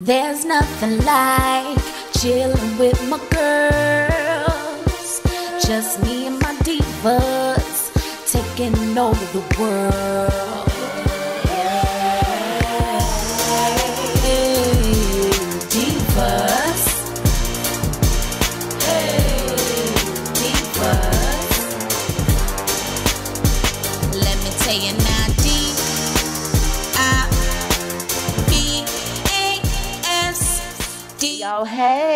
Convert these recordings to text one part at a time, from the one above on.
There's nothing like chilling with my girls. Just me and my divas taking over the world. Hey, divas. Hey, divas. Let me tell you Hey,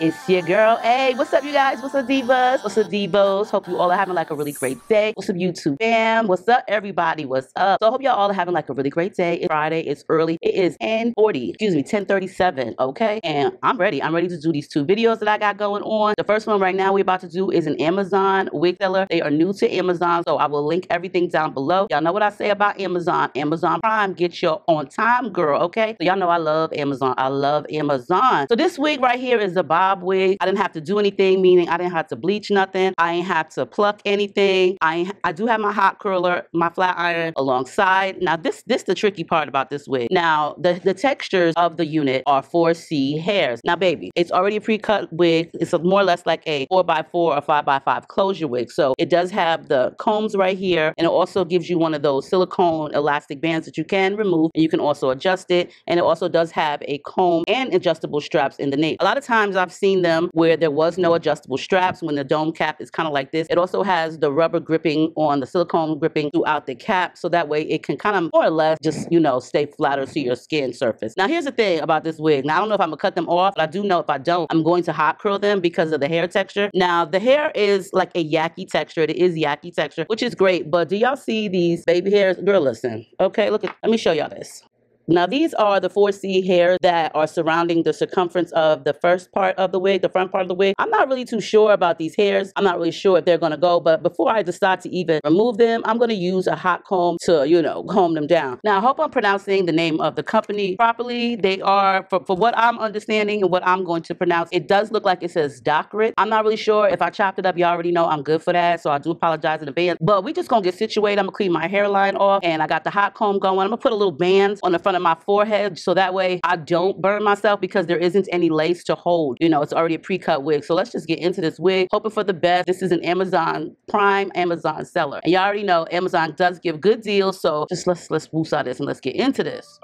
it's your girl. Hey, what's up, you guys? What's up, divas? What's up, divos? Hope you all are having like a really great day. What's up, YouTube fam? What's up, everybody? What's up? So, I hope y'all all are having like a really great day. It's Friday. It's early. It is 10:40. Excuse me, 10:37. Okay, and I'm ready. I'm ready to do these two videos that I got going on. The first one right now we're about to do is an Amazon wig seller. They are new to Amazon, so I will link everything down below. Y'all know what I say about Amazon. Amazon Prime gets your on time, girl. Okay, so y'all know I love Amazon. I love Amazon. So this wig right here is a bob wig. I didn't have to do anything, meaning I didn't have to bleach nothing. I ain't have to pluck anything. I I do have my hot curler, my flat iron alongside. Now this this the tricky part about this wig. Now the the textures of the unit are 4C hairs. Now baby, it's already a pre-cut wig. It's more or less like a 4x4 or 5x5 closure wig. So it does have the combs right here and it also gives you one of those silicone elastic bands that you can remove and you can also adjust it. And it also does have a comb and adjustable straps in the nape. A lot of times I've seen them where there was no adjustable straps when the dome cap is kind of like this. It also has the rubber gripping on the silicone gripping throughout the cap so that way it can kind of more or less just, you know, stay flatter to your skin surface. Now here's the thing about this wig. Now I don't know if I'm gonna cut them off, but I do know if I don't, I'm going to hot curl them because of the hair texture. Now the hair is like a yaki texture. It is yaki texture, which is great. But do y'all see these baby hairs? Girl, listen. Okay, look at, let me show y'all this. Now, these are the 4C hairs that are surrounding the circumference of the first part of the wig, the front part of the wig. I'm not really too sure about these hairs. I'm not really sure if they're going to go, but before I decide to even remove them, I'm going to use a hot comb to, you know, comb them down. Now, I hope I'm pronouncing the name of the company properly. They are, for, for what I'm understanding and what I'm going to pronounce, it does look like it says Doctorate. I'm not really sure if I chopped it up. You already know I'm good for that, so I do apologize in advance. But we just going to get situated. I'm going to clean my hairline off, and I got the hot comb going. I'm going to put a little bands on the front of my forehead so that way I don't burn myself because there isn't any lace to hold. You know, it's already a pre-cut wig. So let's just get into this wig. Hoping for the best. This is an Amazon Prime Amazon seller. And y'all already know Amazon does give good deals. So just let's let's boost out this and let's get into this.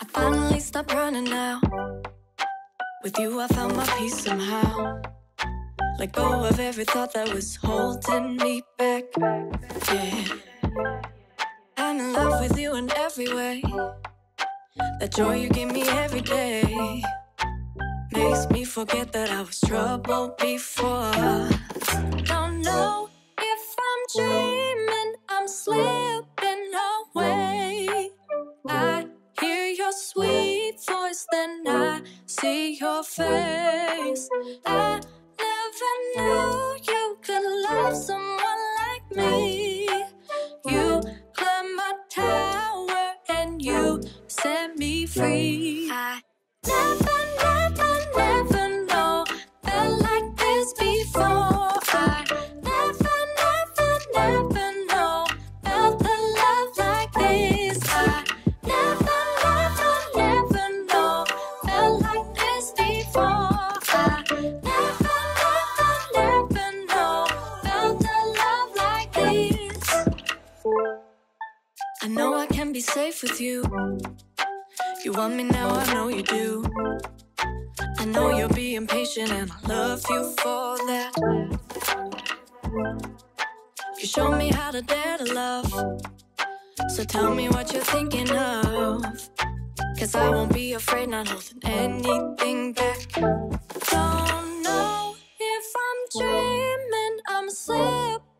I finally stopped running now. With you, I found my peace somehow. Let go of every thought that was holding me back. Yeah. I'm in love with you in every way. That joy you give me every day makes me forget that I was troubled before. Don't know if I'm dreaming, I'm slipping away. I hear your sweet voice, then I see your face. I never I know you're being patient, and I love you for that. You show me how to dare to love. So tell me what you're thinking of. Cause I won't be afraid, not holding anything back. Don't know if I'm dreaming, I'm slipping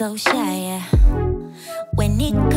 so shy when it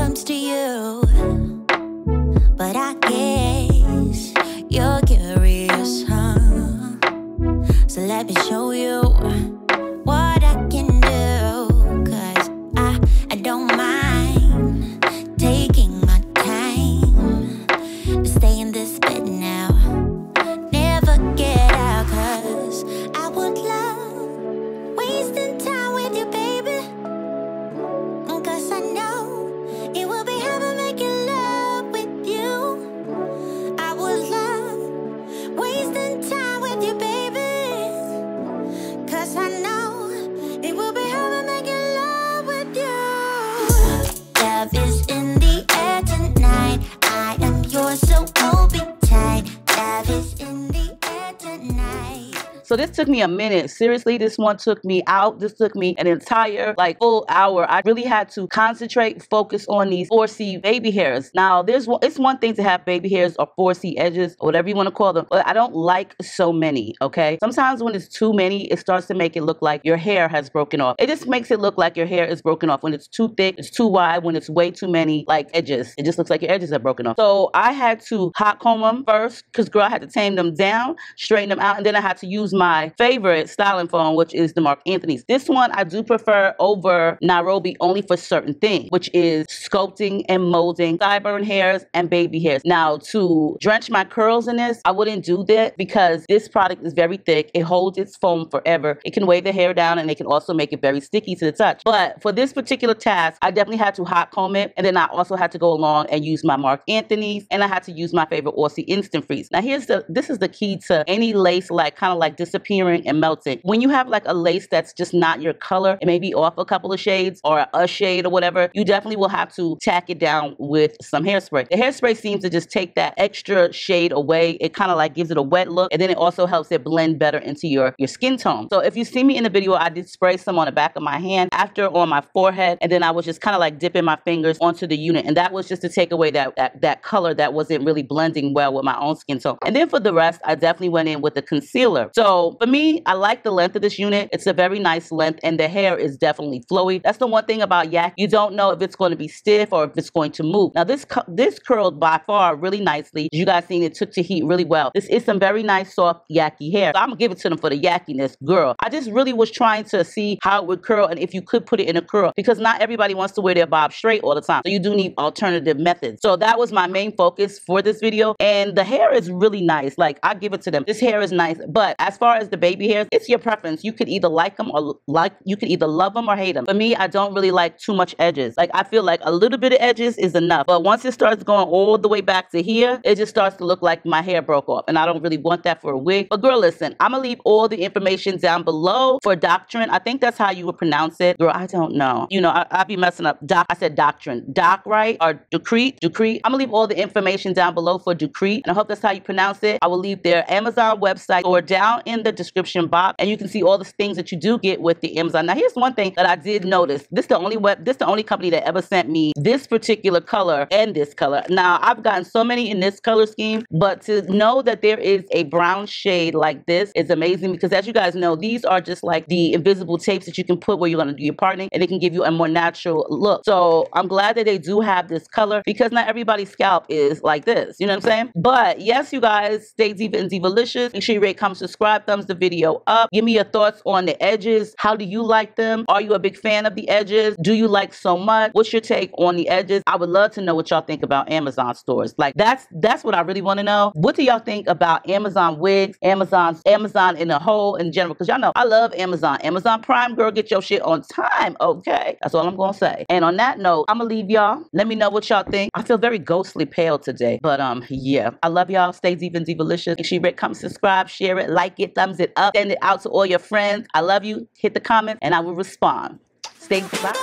So this took me a minute. Seriously, this one took me out. This took me an entire like full hour. I really had to concentrate, focus on these 4C baby hairs. Now, there's one, it's one thing to have baby hairs or 4C edges or whatever you want to call them, but I don't like so many, okay? Sometimes when it's too many, it starts to make it look like your hair has broken off. It just makes it look like your hair is broken off. When it's too thick, it's too wide, when it's way too many like edges, it just looks like your edges are broken off. So I had to hot comb them first because girl, I had to tame them down, straighten them out, and then I had to use my favorite styling foam, which is the Marc Anthony's. This one I do prefer over Nairobi only for certain things, which is sculpting and molding sideburn hairs and baby hairs. Now, to drench my curls in this, I wouldn't do that because this product is very thick. It holds its foam forever. It can weigh the hair down and it can also make it very sticky to the touch. But for this particular task, I definitely had to hot comb it. And then I also had to go along and use my Marc Anthony's and I had to use my favorite Aussie Instant Freeze. Now, here's the, this is the key to any lace like kind of like disappearing and melting. When you have like a lace that's just not your color, it may be off a couple of shades or a shade or whatever, you definitely will have to tack it down with some hairspray. The hairspray seems to just take that extra shade away. It kind of like gives it a wet look and then it also helps it blend better into your, your skin tone. So if you see me in the video, I did spray some on the back of my hand, after on my forehead, and then I was just kind of like dipping my fingers onto the unit. And that was just to take away that, that, that color that wasn't really blending well with my own skin tone. And then for the rest, I definitely went in with the concealer. So for me, I like the length of this unit. It's a very nice length and the hair is definitely flowy. That's the one thing about yak. You don't know if it's going to be stiff or if it's going to move. Now this this curled by far really nicely. You guys seen it took to heat really well. This is some very nice soft yaki hair. So I'm gonna give it to them for the yakiness, girl. I just really was trying to see how it would curl and if you could put it in a curl because not everybody wants to wear their bob straight all the time. So you do need alternative methods. So that was my main focus for this video. And the hair is really nice. Like I give it to them. This hair is nice. But as far as the baby hairs, it's your preference. You could either like them or like you could either love them or hate them. For me, I don't really like too much edges. Like I feel like a little bit of edges is enough. But once it starts going all the way back to here, it just starts to look like my hair broke off. And I don't really want that for a wig. But girl, listen, I'm gonna leave all the information down below for doctrine. I think that's how you would pronounce it. Girl, I don't know. You know, I, I'll be messing up. Doc, I said doctrine. Doc, right? Or decree? Decree. I'm gonna leave all the information down below for decree. And I hope that's how you pronounce it. I will leave their Amazon website or down in the description box. And you can see all the things that you do get with the Amazon. Now, here's one thing that I did notice. This is the only web, this is the only company that ever sent me this particular color and this color. Now, I've gotten so many in this color scheme, but to know that there is a brown shade like this is amazing because as you guys know, these are just like the invisible tapes that you can put where you're gonna do your parting and it can give you a more natural look. So I'm glad that they do have this color because not everybody's scalp is like this. You know what I'm saying? But yes, you guys, stay deep and divalicious. Make sure you rate, comment, subscribe, thumbs the video up. Give me your thoughts on the edges. How do you like them? Are you a big fan of the edges? Do you like so much? What's your take on the edges? I would love to know what y'all think about Amazon stores. Like that's that's what I really want to know. What do y'all think about Amazon wigs, Amazon's Amazon in a whole in general? Because y'all know I love Amazon. Amazon Prime girl, get your shit on time. Okay. That's all I'm gonna say. And on that note, I'm gonna leave y'all. Let me know what y'all think. I feel very ghostly pale today. But um, yeah. I love y'all. Stay deep and divalicious. Make sure you rate, subscribe, share it, like it, thumbs it up, send it out to all your friends. I love you. Hit the comment and I will respond. Stay bye.